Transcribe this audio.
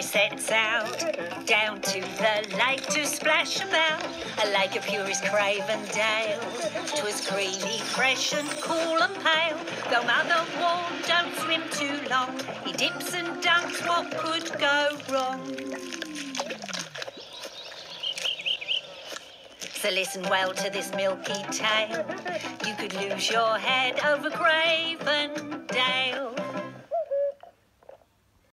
sets out down to the lake to splash about. A lake of purest Craven Dale. 'Twas creamy, fresh and cool and pale. Though mother warned, don't swim too long. He dips and dunks, what could go wrong? So listen well to this milky tale. You could lose your head over grave.